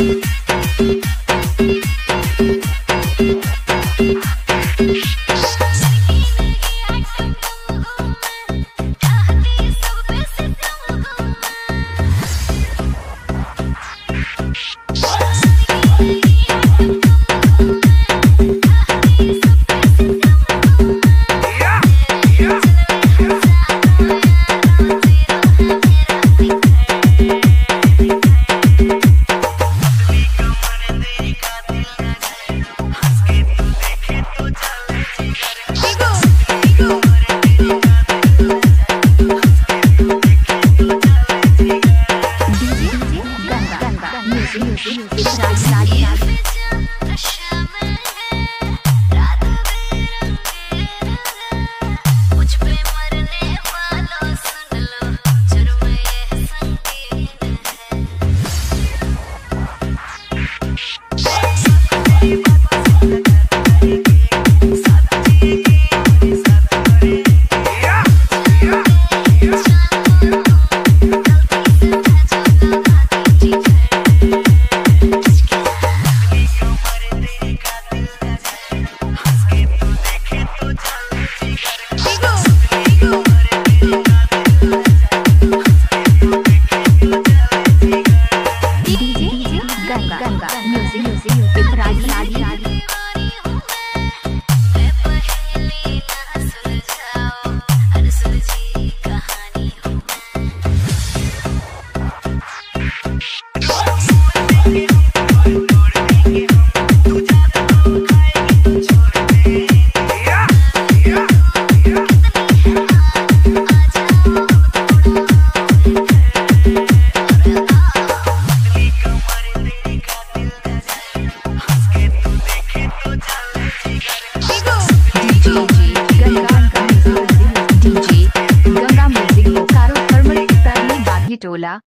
DJ Shine, shine, shine, shine, 干吧。干 Tola,